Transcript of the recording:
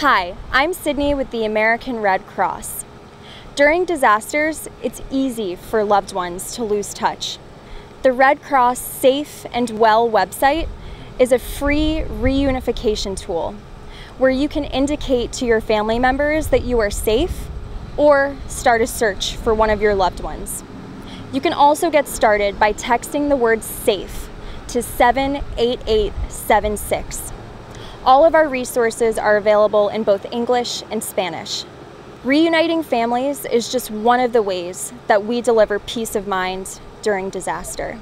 Hi, I'm Sydney with the American Red Cross. During disasters, it's easy for loved ones to lose touch. The Red Cross Safe and Well website is a free reunification tool where you can indicate to your family members that you are safe or start a search for one of your loved ones. You can also get started by texting the word SAFE to 78876. All of our resources are available in both English and Spanish. Reuniting families is just one of the ways that we deliver peace of mind during disaster.